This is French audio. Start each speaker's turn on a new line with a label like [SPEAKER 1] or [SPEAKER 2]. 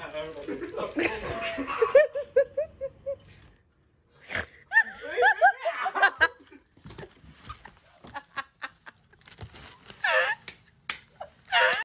[SPEAKER 1] Ah,